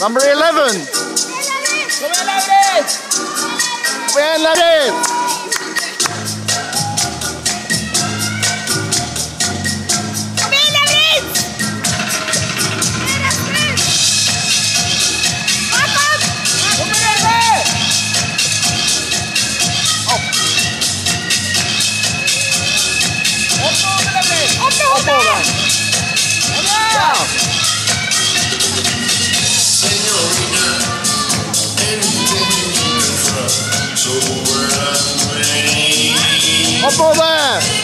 Number 11. 11. Oppover! Bak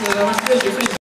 Merci.